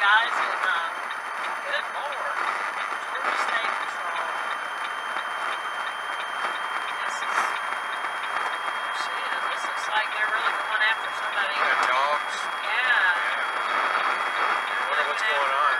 guys, uh, good lord, This is, this looks like they're really going after somebody. Yeah, dogs. Yeah. yeah. Wonder what's going on.